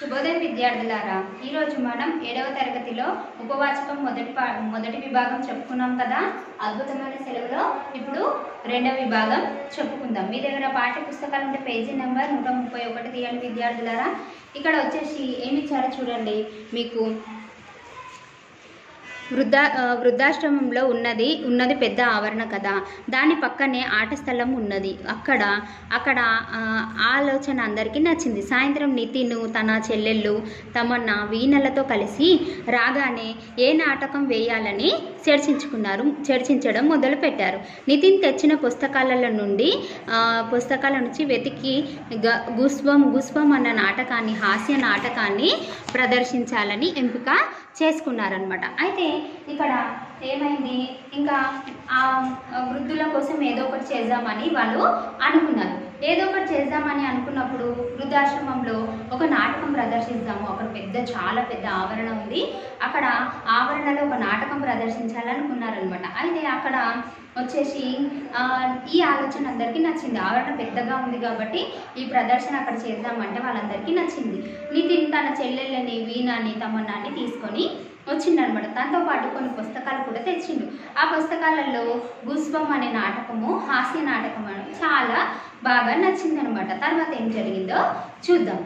శుభోదయం విద్యార్థులారా ఈరోజు మనం ఏడవ తరగతిలో ఉపవాచకం మొదటి పా మొదటి విభాగం చెప్పుకున్నాం కదా? అద్భుతమైన సెలవులో ఇప్పుడు రెండవ విభాగం చెప్పుకుందాం. మీ దగ్గర పాఠ్య పుస్తకాలు ఉంటే పేజీ నెంబర్ నూట ముప్పై ఒకటి తీయండి విద్యార్థులారా. ఇక్కడ వచ్చేసి ఏమి ఇచ్చారో చూడండి. మీకు వృద్ధా వృద్ధాశ్రమంలో ఉన్నది ఉన్నది పెద్ద ఆవరణ కదా దాని పక్కనే ఆట స్థలం ఉన్నది. అక్కడ అక్కడ ఆలోచన అందరికీ నచ్చింది. సాయంత్రం నితిన్ తన చెల్లెళ్ళు తమన్న వీణలతో కలిసి రాగానే ఏ నాటకం వేయాలని చర్చించుకున్నారు చర్చించడం మొదలుపెట్టారు. నితిన్ తెచ్చిన పుస్తకాల నుండి పుస్తకాల నుంచి వెతికి గ గుస్వం గుస్వం అన్న నాటకాన్ని హాస్య నాటకాన్ని ప్రదర్శించాలని ఎంపిక చేసుకున్నారనమాట అయితే ఇక్కడ ఏమైంది? ఇంకా ఆ వృద్ధుల కోసం ఏదో ఒకటి చేద్దామని వాళ్ళు అనుకున్నారు. ఏదో ఒకటి చేద్దామని అనుకున్నప్పుడు వృద్ధాశ్రమంలో ఒక నాటకం ప్రదర్శిద్దాము. అక్కడ పెద్ద చాలా పెద్ద ఆవరణ ఉంది. అక్కడ ఆవరణలో ఒక నాటకం ప్రదర్శించాలనుకున్నారనమాట అయితే అక్కడ వచ్చేసి ఈ ఆలోచన అందరికీ నచ్చింది. ఆవరణ పెద్దగా ఉంది కాబట్టి ఈ ప్రదర్శన అక్కడ చేద్దామంటే వాళ్ళందరికీ నచ్చింది. నితిన్ తన చెల్లెళ్ళని వీణాన్ని తమన్నాన్ని తీసుకొని వచ్చిండనమాట. దాంతో పాటు కొన్ని పుస్తకాలు కూడా తెచ్చిండు. ఆ పుస్తకాలలో గుస్వం అనే నాటకము హాస్య నాటకం చాలా బాగా నచ్చిందనమాట. తర్వాత ఏం జరిగిందో చూద్దాం.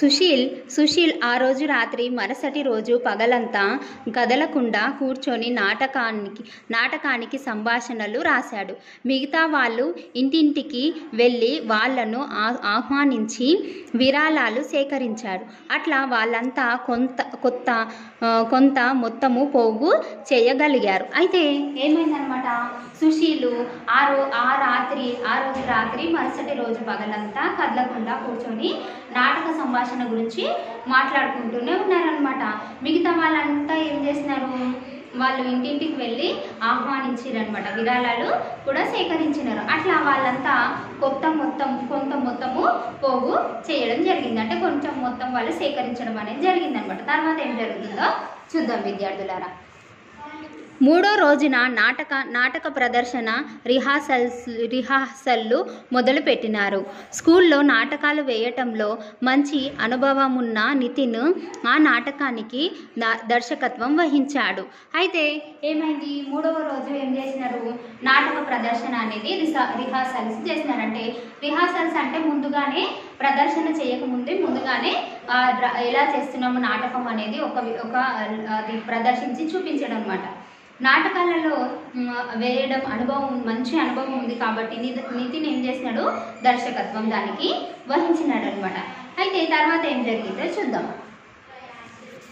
సుశీల్ సుశీల్ ఆ రోజు రాత్రి మరుసటి రోజు పగలంతా కదలకుండా కూర్చొని నాటకానికి నాటకానికి సంభాషణలు రాశాడు. మిగతా వాళ్ళు ఇంటింటికి వెళ్ళి వాళ్ళను ఆ- ఆహ్వానించి విరాళాలు సేకరించాడు అట్లా వాళ్ళంతా కొంత కొత్త కొంత మొత్తము పోగు చేయగలిగారు. అయితే ఏమైందనమాట సుశీలు ఆ రో ఆ రాత్రి ఆ రోజు రాత్రి మరుసటి రోజు పగలంతా కదలకుండా కూర్చొని నాటక సంభాషణ గురించి మాట్లాడుకుంటూనే ఉన్నారనమాట మిగతా వాళ్ళంతా ఏం చేసినారు వాళ్ళు ఇంటింటికి వెళ్ళి ఆహ్వానించారనమాట విరాళాలు కూడా సేకరించినారు. అట్లా వాళ్ళంతా కొత్త మొత్తం కొంత మొత్తము పోగు చేయడం జరిగింది. అంటే కొంచెం మొత్తం వాళ్ళు సేకరించడం అనేది జరిగిందనమాట తర్వాత ఏం జరుగుతుందో చూద్దాం విద్యార్థులారా. మూడో రోజున నాటక నాటక ప్రదర్శన రిహార్సల్స్ రిహార్సల్లు మొదలుపెట్టినారు. స్కూల్లో నాటకాలు వేయటంలో మంచి అనుభవం ఉన్న నితిన్ ఆ నాటకానికి దర్శకత్వం వహించాడు. అయితే ఏమైంది? మూడవ రోజు ఏం చేసినారు? నాటక ప్రదర్శన అనేది రిసా రిహార్సల్స్ చేసినారంటే రిహార్సల్స్ అంటే ముందుగానే ప్రదర్శన చేయకముందే ముందుగానే ఎలా చేస్తున్నాము నాటకం అనేది ఒక ఒక ప్రదర్శించి చూపించడం అనమాట నాటకాలలో వేయడం అనుభవం మంచి అనుభవం ఉంది కాబట్టి నితిన్ ఏం చేసినాడు? దర్శకత్వం దానికి వహించినాడు అనమాట అయితే తర్వాత ఏం జరిగిందో చూద్దాం.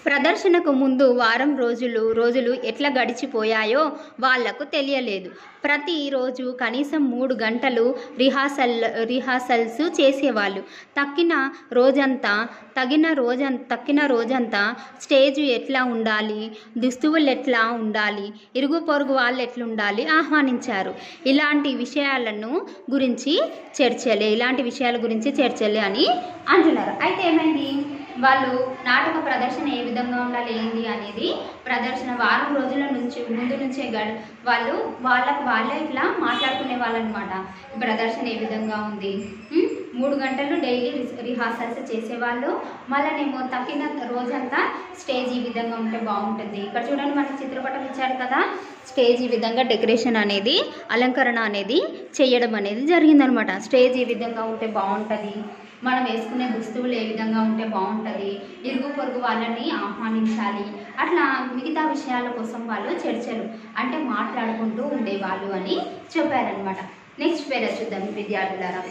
ప్రదర్శనకు ముందు వారం రోజులు రోజులు ఎట్లా గడిచిపోయాయో వాళ్ళకు తెలియలేదు. ప్రతిరోజు కనీసం మూడు గంటలు రిహార్సల్ రిహార్సల్స్ చేసేవాళ్ళు. తక్కిన రోజంతా తగిన రోజం తక్కిన రోజంతా స్టేజ్ ఎట్లా ఉండాలి దుస్తువులు ఎట్లా ఉండాలి ఇరుగు పొరుగు వాళ్ళు ఎట్లా ఉండాలి ఆహ్వానించారు. ఇలాంటి విషయాలను గురించి చర్చలే ఇలాంటి విషయాల గురించి చర్చలే అని అంటున్నారు. అయితే ఏమైంది? వాళ్ళు నాటక ప్రదర్శన ఏ విధంగా ఉండాలి ఏంది అనేది ప్రదర్శన వారం రోజుల నుంచి ముందు నుంచే వాళ్ళు వాళ్ళకు వాళ్ళే ఇట్లా మాట్లాడుకునే వాళ్ళు అనమాట ప్రదర్శన ఏ విధంగా ఉంది? మూడు గంటలు డైలీ రిహార్సల్స్ చేసేవాళ్ళు. మళ్ళీనేమో తక్కిన రోజంతా స్టేజ్ ఈ విధంగా ఉంటే బాగుంటుంది. ఇక్కడ చూడండి మనకి చిత్రపటం ఇచ్చారు కదా. స్టేజ్ ఈ విధంగా డెకరేషన్ అనేది అలంకరణ అనేది చేయడం అనేది జరిగిందనమాట. స్టేజ్ ఈ విధంగా ఉంటే బాగుంటుంది. మనం వేసుకునే దుస్తువులు ఏ విధంగా ఉంటే బాగుంటుంది? ఇరుగు పొరుగు వాళ్ళని ఆహ్వానించాలి. అట్లా మిగతా విషయాల కోసం వాళ్ళు చర్చలు అంటే మాట్లాడుకుంటూ ఉండేవాళ్ళు అని చెప్పారనమాట నెక్స్ట్ పేరు చూద్దాం విద్యార్థులారా.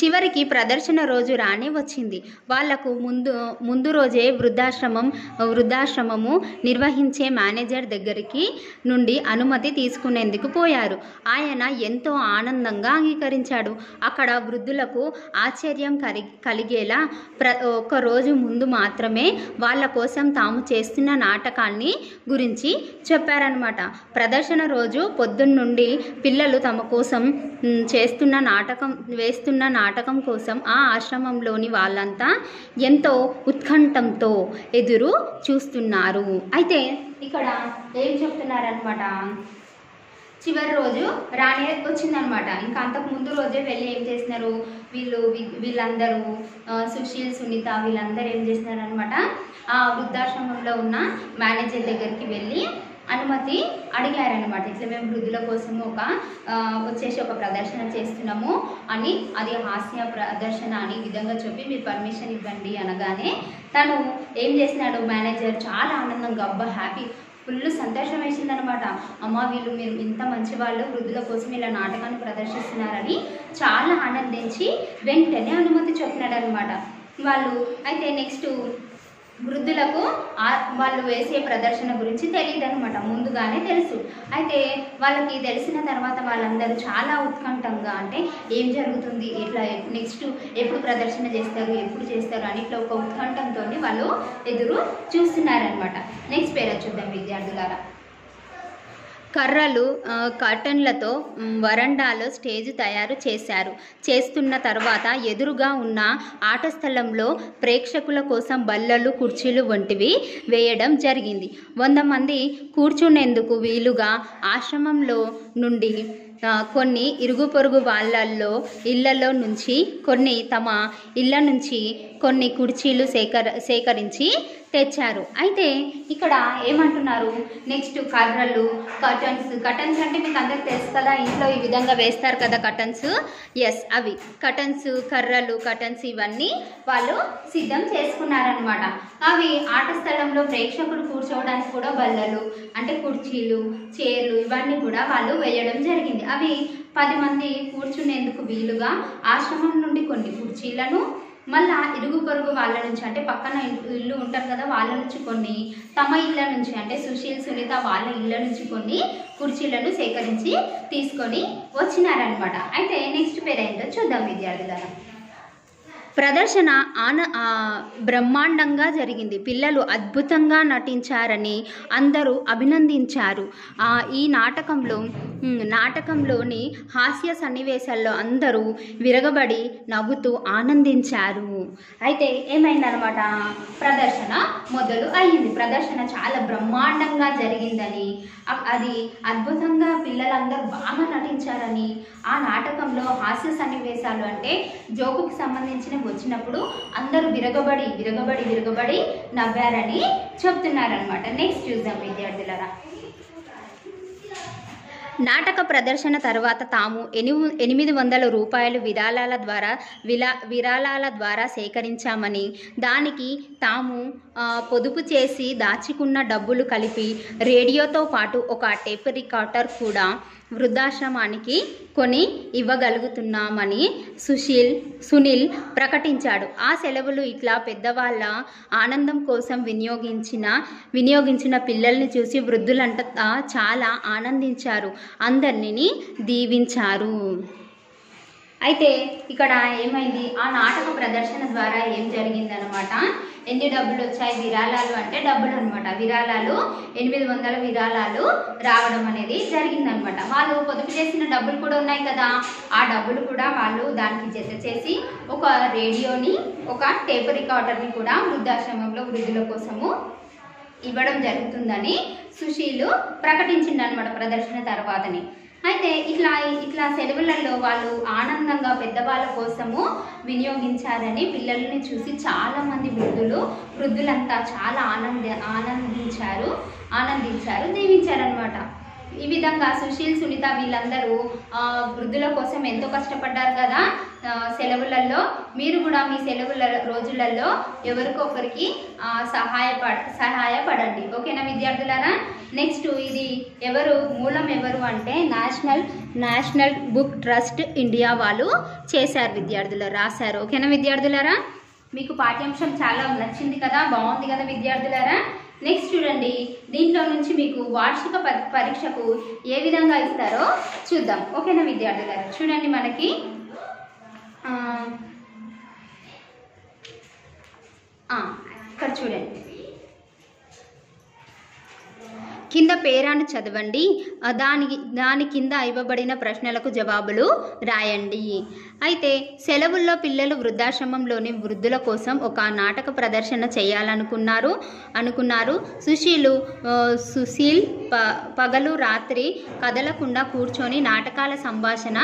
చివరికి ప్రదర్శన రోజు రానే వచ్చింది. వాళ్ళకు ముందు ముందు రోజే వృద్ధాశ్రమం వృద్ధాశ్రమము నిర్వహించే మేనేజర్ దగ్గరికి నుండి అనుమతి తీసుకునేందుకు పోయారు. ఆయన ఎంతో ఆనందంగా అంగీకరించాడు. అక్కడ వృద్ధులకు ఆశ్చర్యం కలి కలిగేలా ప్ర ఒక రోజు ముందు మాత్రమే వాళ్ళ కోసం తాము చేస్తున్న నాటకాన్ని గురించి చెప్పారనమాట ప్రదర్శన రోజు పొద్దున్నుండి పిల్లలు తమ కోసం చేస్తున్న నాటకం వేస్తున్న నాటకం కోసం ఆ ఆశ్రమంలోని వాళ్ళంతా ఎంతో ఉత్కంఠంతో ఎదురు చూస్తున్నారు. అయితే ఇక్కడ ఏం చెప్తున్నారనమాట చివరి రోజు రాణి వచ్చిందనమాట ఇంకా అంతకు ముందు రోజే వెళ్ళి ఏం చేసినారు? వీళ్ళు వీళ్ళందరూ సుశీల్ సునీత వీళ్ళందరూ ఏం చేసినారనమాట ఆ వృద్ధాశ్రమంలో ఉన్న మేనేజర్ దగ్గరికి వెళ్ళి అనుమతి అడిగారనమాట ఇట్లా మేము వృద్ధుల కోసం ఒక వచ్చేసి ఒక ప్రదర్శన చేస్తున్నాము అని అది హాస్య ప్రదర్శన అని విధంగా చెప్పి మీరు పర్మిషన్ ఇవ్వండి అనగానే తను ఏం చేసినాడు? మేనేజర్ చాలా ఆనందంగా అబ్బా హ్యాపీ ఫుల్ సంతోషం వేసిందనమాట అమ్మ వీళ్ళు మీరు ఇంత మంచి వాళ్ళు వృద్ధుల కోసం ఇలా నాటకాన్ని ప్రదర్శిస్తున్నారని చాలా ఆనందించి వెంటనే అనుమతి చెప్పినాడు అనమాట వాళ్ళు అయితే నెక్స్ట్ వృద్ధులకు వాళ్ళు వేసే ప్రదర్శన గురించి తెలియదు అనమాట ముందుగానే తెలుసు. అయితే వాళ్ళకి తెలిసిన తర్వాత వాళ్ళందరూ చాలా ఉత్కంఠంగా అంటే ఏం జరుగుతుంది ఇట్లా నెక్స్ట్ ఎప్పుడు ప్రదర్శన చేస్తారు ఎప్పుడు చేస్తారు అని ఇట్లా ఒక ఉత్కంఠంతో వాళ్ళు ఎదురు చూస్తున్నారనమాట నెక్స్ట్ పేరు చూద్దాం విద్యార్థులారా. కర్రలు కర్టన్లతో వరండాలో స్టేజ్ తయారు చేశారు. చేస్తున్న తర్వాత ఎదురుగా ఉన్న ఆట స్థలంలో ప్రేక్షకుల కోసం బల్లలు కుర్చీలు వంటివి వేయడం జరిగింది. వంద మంది కూర్చునేందుకు వీలుగా ఆశ్రమంలో నుండి కొన్ని ఇరుగు పొరుగు వాళ్ళల్లో ఇళ్ళలో నుంచి కొన్ని తమ ఇళ్ళ నుంచి కొన్ని కుర్చీలు సేకర సేకరించి తెచ్చారు. అయితే ఇక్కడ ఏమంటున్నారు? నెక్స్ట్ కర్రలు కటన్స్ కటన్స్ అంటే మీకు అందరికి తెలుసు కదా ఇంట్లో ఈ విధంగా వేస్తారు కదా కటన్స్ ఎస్ అవి. కర్టన్స్ కర్రలు కటన్స్ ఇవన్నీ వాళ్ళు సిద్ధం చేసుకున్నారనమాట అవి ఆట స్థలంలో ప్రేక్షకుడు కూర్చోవడానికి కూడా బల్లలు అంటే కుర్చీలు చైర్లు ఇవన్నీ కూడా వాళ్ళు వేయడం జరిగింది. అవి పది మంది కూర్చునేందుకు వీలుగా ఆశ్రమం నుండి కొన్ని కుర్చీలను మళ్ళా ఇరుగు పొరుగు వాళ్ళ నుంచి అంటే పక్కన ఇల్లు- ఇల్లు ఉంటారు కదా వాళ్ళ నుంచి కొన్ని తమ ఇళ్ళ నుంచి అంటే సుశీల్ సునీత వాళ్ళ ఇళ్ళ నుంచి కొన్ని కుర్చీలను సేకరించి తీసుకొని వచ్చినారనమాట అయితే నెక్స్ట్ పేరు ఏంటో చూద్దాం విద్యార్థులారా ప్రదర్శన ఆన బ్రహ్మాండంగా జరిగింది. పిల్లలు అద్భుతంగా నటించారని అందరూ అభినందించారు. ఈ నాటకంలో నాటకంలోని హాస్య సన్నివేశాల్లో అందరూ విరగబడి నవ్వుతూ ఆనందించారు. అయితే ఏమైందనమాట? ప్రదర్శన మొదలు అయ్యింది. ప్రదర్శన చాలా బ్రహ్మాండంగా జరిగిందని అది అద్భుతంగా పిల్లలందరూ బాగా నటించారని ఆ నాటకంలో హాస్య సన్నివేశాలు అంటే జోకుకు సంబంధించిన వచ్చినప్పుడు అందరూ విరగబడి విరగబడి విరగబడి నవ్వారని చెప్తున్నారనమాట నెక్స్ట్ చూద్దాం విద్యార్థులరా. నాటక ప్రదర్శన తర్వాత తాము ఎనిమి ఎనిమిది వందల రూపాయలు విరాళాల ద్వారా విలా విరాళాల ద్వారా సేకరించామని దానికి తాము పొదుపు చేసి దాచుకున్న డబ్బులు కలిపి రేడియోతో పాటు ఒక టేప్ రికార్డర్ కూడా వృద్ధాశ్రమానికి కొని ఇవ్వగలుగుతున్నామని సుశీల్ సునీల్ ప్రకటించాడు. ఆ సెలవులు ఇట్లా పెద్దవాళ్ళ ఆనందం కోసం వినియోగించిన వినియోగించిన పిల్లల్ని చూసి వృద్ధులంతా చాలా ఆనందించారు. అందరినీ దీవించారు. అయితే ఇక్కడ ఏమైంది? ఆ నాటక ప్రదర్శన ద్వారా ఏం జరిగిందనమాట? ఎన్ని డబ్బులు వచ్చాయి విరాళాలు అంటే డబ్బులు అనమాట. విరాళాలు ఎనిమిది వందల విరాళాలు రావడం అనేది జరిగిందనమాట. వాళ్ళు పొదుపు చేసిన డబ్బులు కూడా ఉన్నాయి కదా. ఆ డబ్బులు కూడా వాళ్ళు దానికి జత చేసి ఒక రేడియోని ఒక టేప్ రికార్డర్ని కూడా వృద్ధాశ్రమంలో వృద్ధుల కోసము ఇవ్వడం జరుగుతుందని సుశీలు ప్రకటించిండనమాట ప్రదర్శన తర్వాతని. అయితే ఇట్లా ఇట్లా సెలవులలో వాళ్ళు ఆనందంగా పెద్దవాళ్ళ కోసము వినియోగించారని పిల్లల్ని చూసి చాలా మంది వృద్ధులు వృద్ధులంతా చాలా ఆనంద ఆనందించారు ఆనందించారు దీవించారనమాట ఈ విధంగా సుశీల్ సునీత వీళ్ళందరూ వృద్ధుల కోసం ఎంతో కష్టపడ్డారు కదా సెలవులలో. మీరు కూడా మీ సెలవుల రోజులలో ఎవరికొకరికి సహాయపడ సహాయపడండి. ఓకేనా విద్యార్థులారా? నెక్స్ట్ ఇది ఎవరు మూలం ఎవరు అంటే national national book trust India వాళ్ళు చేశారు విద్యార్థులు రాశారు. ఓకేనా విద్యార్థులారా? మీకు పాఠ్యాంశం చాలా నచ్చింది కదా బాగుంది కదా విద్యార్థులారా? నెక్స్ట్ చూడండి. దీంట్లో నుంచి మీకు వార్షిక పరీక్షకు ఏ విధంగా ఇస్తారో చూద్దాం. ఓకేనా విద్యార్థులారా చూడండి మనకి. ఇక్కడ చూడండి. కింద పేరాను చదవండి. దాని దాని కింద ఇవ్వబడిన ప్రశ్నలకు జవాబులు రాయండి. అయితే సెలవుల్లో పిల్లలు వృద్ధాశ్రమంలోని వృద్ధుల కోసం ఒక నాటక ప్రదర్శన చేయాలనుకున్నారు అనుకున్నారు. సుశీలు సుశీల్ ప పగలు రాత్రి కదలకుండా కూర్చొని నాటకాల సంభాషణ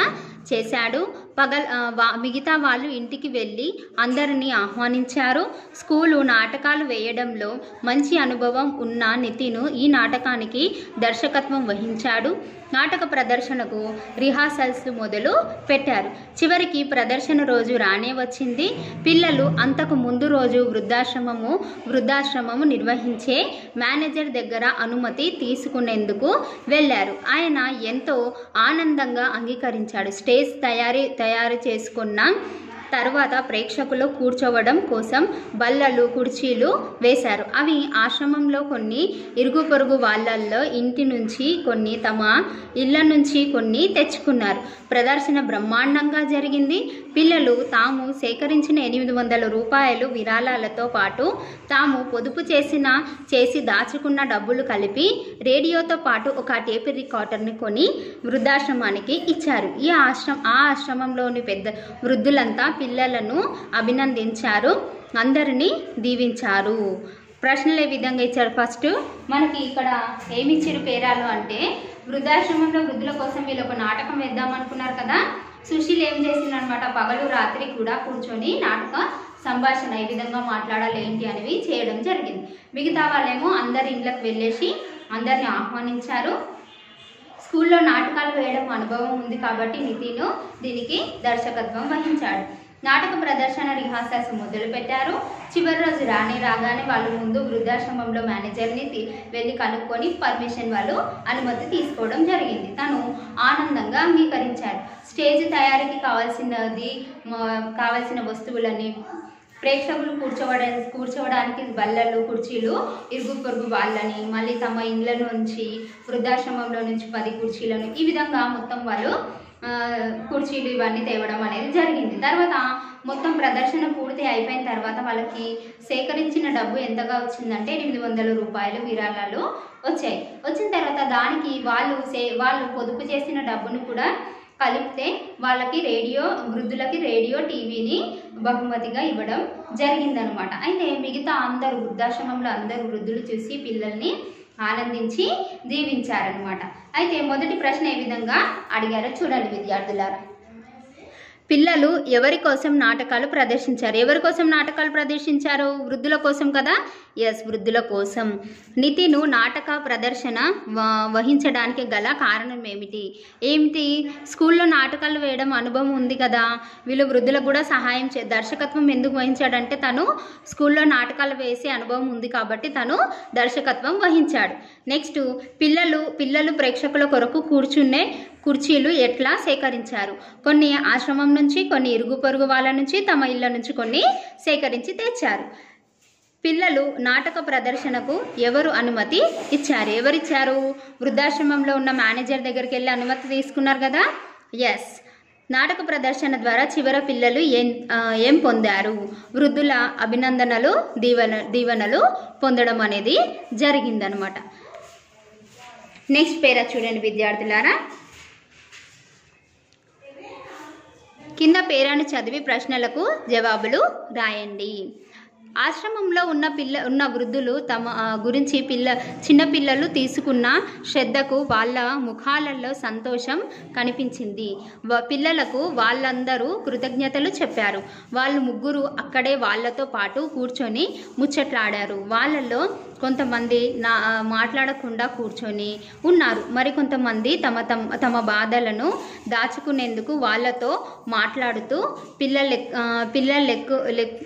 చేశాడు. పగల్ వా- మిగతా వాళ్ళు ఇంటికి వెళ్ళి అందరినీ ఆహ్వానించారు. స్కూలు నాటకాలు వేయడంలో మంచి అనుభవం ఉన్న నితిను ఈ నాటకానికి దర్శకత్వం వహించాడు. నాటక ప్రదర్శనకు రిహార్సల్స్ మొదలు పెట్టారు. చివరికి ప్రదర్శన రోజు రానే వచ్చింది. పిల్లలు అంతకు ముందు రోజు వృద్ధాశ్రమము వృద్ధాశ్రమము నిర్వహించే మేనేజర్ దగ్గర అనుమతి తీసుకునేందుకు వెళ్ళారు. ఆయన ఎంతో ఆనందంగా అంగీకరించాడు. స్టేజ్ తయారీ తయారు చేసుకున్న తర్వాత ప్రేక్షకులు కూర్చోవడం కోసం బల్లలు కుర్చీలు వేశారు. అవి ఆశ్రమంలో కొన్ని ఇరుగు పొరుగు వాళ్ళల్లో ఇంటి నుంచి కొన్ని తమ ఇళ్ళ నుంచి కొన్ని తెచ్చుకున్నారు. ప్రదర్శన బ్రహ్మాండంగా జరిగింది. పిల్లలు తాము సేకరించిన ఎనిమిది వందల రూపాయలు విరాళాలతో పాటు తాము పొదుపు చేసిన చేసి దాచుకున్న డబ్బులు కలిపి రేడియోతో పాటు ఒక టేప్ రికార్డర్ని కొని వృద్ధాశ్రమానికి ఇచ్చారు. ఈ ఆశ్రమం ఆ ఆశ్రమంలోని పెద్ద వృద్ధులంతా పిల్లలను అభినందించారు. అందరినీ దీవించారు. ప్రశ్నలు ఏ విధంగా ఇచ్చారు? ఫస్ట్ మనకి ఇక్కడ ఏమి ఇచ్చారు పేరాలు అంటే వృద్ధాశ్రమంలో వృద్ధుల కోసం వీళ్ళు ఒక నాటకం వేద్దాం అనుకున్నారు కదా? సుశీల్ ఏం చేసిందనమాట? పగలు రాత్రి కూడా కూర్చొని నాటక సంభాషణ ఏ విధంగా మాట్లాడాలి ఏంటి అనేవి చేయడం జరిగింది. మిగతా వాళ్ళేమో అందరి ఇండ్లకు వెళ్ళేసి అందరిని ఆహ్వానించారు. స్కూల్లో నాటకాలు వేయడం అనుభవం ఉంది కాబట్టి నితిన్ దీనికి దర్శకత్వం వహించాడు. నాటక ప్రదర్శన రిహార్సల్స్ మొదలు పెట్టారు చివరి రోజు రాని రాగానే వాళ్ళు ముందు వృద్ధాశ్రమంలో మేనేజర్ని వెళ్ళి కనుక్కొని పర్మిషన్ వాళ్ళు అనుమతి తీసుకోవడం జరిగింది. తను ఆనందంగా అంగీకరించాడు స్టేజ్ తయారీకి కావాల్సినది కావాల్సిన వస్తువులని ప్రేక్షకులు కూర్చోవడా కూర్చోవడానికి బల్లలు కుర్చీలు ఇరుగు పొరుగు వాళ్ళని మళ్ళీ తమ ఇండ్ల నుంచి వృద్ధాశ్రమంలో నుంచి పది కుర్చీలను ఈ విధంగా మొత్తం వాళ్ళు కుర్చీలు ఇవన్నీ తేవడం అనేది జరిగింది. తర్వాత మొత్తం ప్రదర్శన పూర్తి అయిపోయిన తర్వాత వాళ్ళకి సేకరించిన డబ్బు ఎంతగా వచ్చిందంటే ఎనిమిది వందల రూపాయలు విరాళాలు వచ్చాయి. వచ్చిన తర్వాత దానికి వాళ్ళు సే వాళ్ళు పొదుపు చేసిన డబ్బును కూడా కలిపితే వాళ్ళకి రేడియో వృద్ధులకి రేడియో టీవీని బహుమతిగా ఇవ్వడం జరిగిందనమాట. అయితే మిగతా అందరు వృద్ధాశ్రమంలో అందరు వృద్ధులు చూసి పిల్లల్ని ఆనందించి దీవించారనమాట అయితే మొదటి ప్రశ్న ఏ విధంగా అడిగారో చూడండి విద్యార్థులారా. పిల్లలు ఎవరి కోసం నాటకాలు ప్రదర్శించారు? ఎవరి కోసం నాటకాలు ప్రదర్శించారు? వృద్ధుల కోసం కదా? ఎస్ వృద్ధుల కోసం. నితిను నాటక ప్రదర్శన వహించడానికి గల కారణం ఏమిటి? ఏమిటి? స్కూల్లో నాటకాలు వేయడం అనుభవం ఉంది కదా? వీళ్ళు వృద్ధులకు కూడా సహాయం చే దర్శకత్వం ఎందుకు వహించాడంటే తను స్కూల్లో నాటకాలు వేసే అనుభవం ఉంది కాబట్టి తను దర్శకత్వం వహించాడు. నెక్స్ట్ పిల్లలు పిల్లలు ప్రేక్షకుల కొరకు కూర్చునే కుర్చీలు ఎట్లా సేకరించారు? కొన్ని ఆశ్రమం నుంచి కొన్ని ఇరుగు పొరుగు వాళ్ళ నుంచి తమ ఇళ్ళ నుంచి కొన్ని సేకరించి తెచ్చారు. పిల్లలు నాటక ప్రదర్శనకు ఎవరు అనుమతి ఇచ్చారు? ఎవరిచ్చారు? వృద్ధాశ్రమంలో ఉన్న మేనేజర్ దగ్గరికి వెళ్ళి అనుమతి తీసుకున్నారు కదా? ఎస్ నాటక ప్రదర్శన ద్వారా చివర పిల్లలు ఏం ఏం పొందారు? వృద్ధుల అభినందనలు దీవెన దీవెనలు పొందడం అనేది జరిగిందనమాట. నెక్స్ట్ పేరా చూడండి విద్యార్థులారా. కింద పేరాను చదివి ప్రశ్నలకు జవాబులు రాయండి. ఆశ్రమంలో ఉన్న పిల్ల ఉన్న వృద్ధులు తమ గురించి పిల్ల చిన్నపిల్లలు తీసుకున్న శ్రద్ధకు వాళ్ళ ముఖాలలో సంతోషం కనిపించింది. పిల్లలకు వాళ్ళందరూ కృతజ్ఞతలు చెప్పారు. వాళ్ళు ముగ్గురు అక్కడే వాళ్ళతో పాటు కూర్చొని ముచ్చట్లాడారు. వాళ్ళల్లో కొంతమంది నా మాట్లాడకుండా కూర్చొని ఉన్నారు. మరి కొంతమంది తమ తమ తమ బాధలను దాచుకునేందుకు వాళ్ళతో మాట్లాడుతూ పిల్లలు పిల్లలు లెక్కు లెక్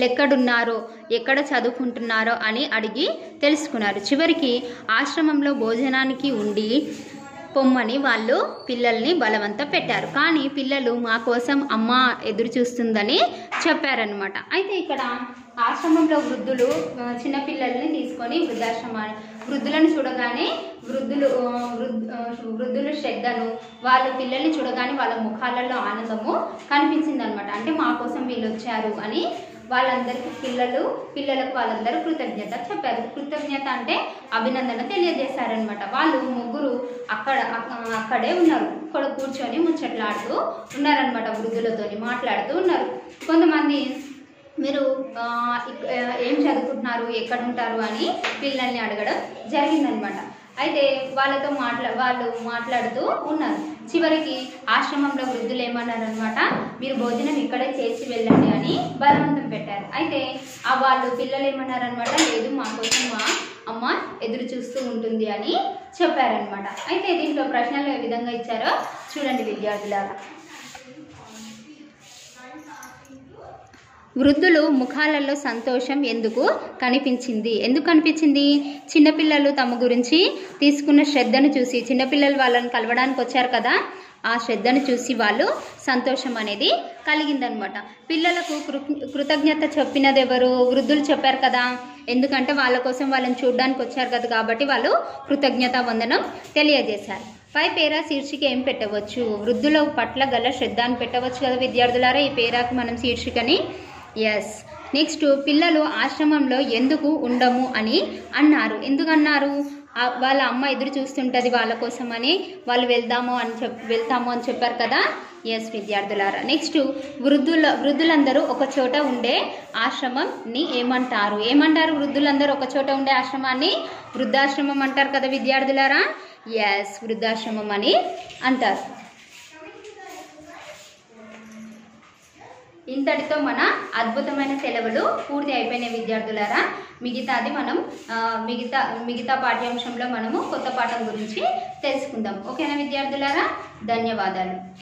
లెక్కడున్నారో ఎక్కడ చదువుకుంటున్నారో అని అడిగి తెలుసుకున్నారు. చివరికి ఆశ్రమంలో భోజనానికి ఉండి పొమ్మని వాళ్ళు పిల్లల్ని బలవంత పెట్టారు. కానీ పిల్లలు మా కోసం అమ్మ ఎదురు చూస్తుందని చెప్పారనమాట అయితే ఇక్కడ ఆశ్రమంలో వృద్ధులు చిన్నపిల్లల్ని తీసుకొని వృద్ధాశ్రమా వృద్ధులను చూడగానే వృద్ధులు వృద్ధుల శ్రద్ధను వాళ్ళ పిల్లల్ని చూడగానే వాళ్ళ ముఖాలలో ఆనందము కనిపించింది అనమాట అంటే మా కోసం వీళ్ళు వచ్చారు అని వాళ్ళందరికీ పిల్లలు పిల్లలకు వాళ్ళందరూ కృతజ్ఞత చెప్పారు. కృతజ్ఞత అంటే అభినందన తెలియజేశారనమాట. వాళ్ళు ముగ్గురు అక్కడ అక్కడే ఉన్నారు. ఇక్కడ కూర్చొని ముచ్చట్లాడుతూ ఉన్నారనమాట వృద్ధులతోని మాట్లాడుతూ ఉన్నారు. కొంతమంది మీరు ఏం చదువుకుంటున్నారు ఎక్కడ ఉంటారు అని పిల్లల్ని అడగడం జరిగిందనమాట. అయితే వాళ్ళతో మాట్లా వాళ్ళు మాట్లాడుతూ ఉన్నారు. చివరికి ఆశ్రమంలో వృద్ధులు ఏమన్నారనమాట మీరు భోజనం ఇక్కడే చేసి వెళ్ళండి అని బలవంతం పెట్టారు. అయితే ఆ వాళ్ళు పిల్లలు ఏమన్నారనమాట లేదు మా కోసం మా అమ్మ ఎదురు చూస్తూ ఉంటుంది అని చెప్పారనమాట. అయితే దీంట్లో ప్రశ్నలు ఏ విధంగా ఇచ్చారో చూడండి విద్యార్థులారా. వృద్ధులు ముఖాలలో సంతోషం ఎందుకు కనిపించింది? ఎందుకు కనిపించింది? చిన్నపిల్లలు తమ గురించి తీసుకున్న శ్రద్ధను చూసి చిన్నపిల్లలు వాళ్ళని కలవడానికి వచ్చారు కదా ఆ శ్రద్ధను చూసి వాళ్ళు సంతోషం అనేది కలిగిందనమాట. పిల్లలకు కృ కృతజ్ఞత చెప్పినది ఎవరు వృద్ధులు చెప్పారు కదా ఎందుకంటే వాళ్ళ కోసం వాళ్ళని చూడడానికి వచ్చారు కదా కాబట్టి వాళ్ళు కృతజ్ఞత వందనం తెలియజేశారు. పై పేరా శీర్షిక ఏం పెట్టవచ్చు? వృద్ధుల పట్ల గల శ్రద్ధ అని పెట్టవచ్చు కదా విద్యార్థులారా ఈ పేరాకి మనం శీర్షికని ఎస్ నెక్స్ట్ పిల్లలు ఆశ్రమంలో ఎందుకు ఉండము అని అన్నారు. ఎందుకన్నారు? వాళ్ళ అమ్మ ఎదురు చూస్తుంటుంది వాళ్ళ కోసం అని వాళ్ళు వెళ్దాము అని చెప్ వెళ్తాము అని చెప్పారు కదా? ఎస్ విద్యార్థులారా. నెక్స్ట్ వృద్ధుల వృద్ధులందరూ ఒక చోట ఉండే ఆశ్రమంని ఏమంటారు? ఏమంటారు వృద్ధులందరూ ఒక చోట ఉండే ఆశ్రమాన్ని? వృద్ధాశ్రమం అంటారు కదా విద్యార్థులారా? ఎస్ వృద్ధాశ్రమం అని అంటారు. ఇంతటితో మన అద్భుతమైన సెలవులు పూర్తి అయిపోయినాయి విద్యార్థులారా. మిగతాది మనం మిగతా మిగతా పాఠ్యాంశంలో మనము కొత్త పాఠం గురించి తెలుసుకుందాం. ఓకేనా విద్యార్థులారా? ధన్యవాదాలు.